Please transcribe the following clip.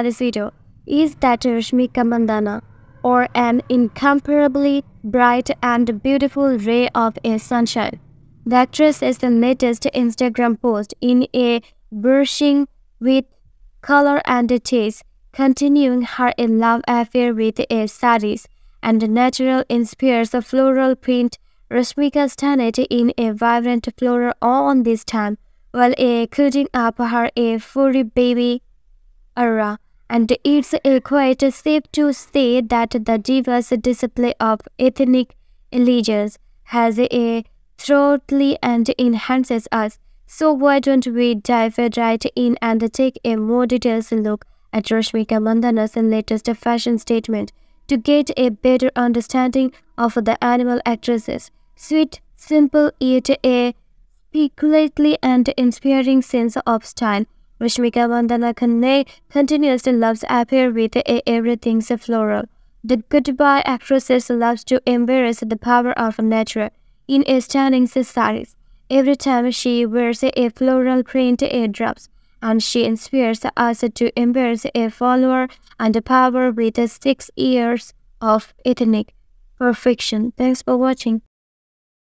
video is that Rashmika Mandanna or an incomparably bright and beautiful ray of a sunshine. The actress is the latest Instagram post in a brushing with color and taste, continuing her in love affair with a saris and natural inspires the floral print. Rashmika stands in a vibrant floral on this time while a up her a furry baby era and it's quite safe to say that the diverse display of ethnic allegiance has a thoroughly and enhances us. So why don't we dive right in and take a more detailed look at Rashmika Mandanna's latest fashion statement to get a better understanding of the animal actresses. Sweet, simple, yet a peculiarly and inspiring sense of style. Rashmika Mandanna continuously loves appear with everything's floral. The goodbye actress loves to embrace the power of nature in a stunning saris. Every time she wears a floral print airdrops, and she inspires us to embrace a follower and power with six years of ethnic perfection. Thanks for watching.